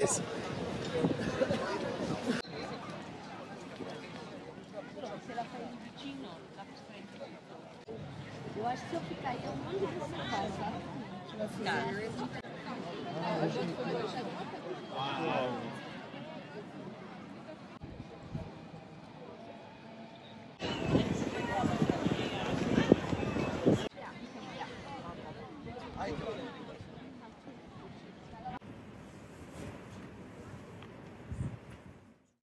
Esse... Eu acho que se eu ficar aí, eu não vou sentar, sabe? Aí,